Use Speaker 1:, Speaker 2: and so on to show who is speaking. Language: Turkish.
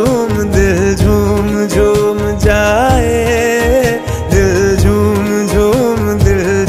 Speaker 1: Dil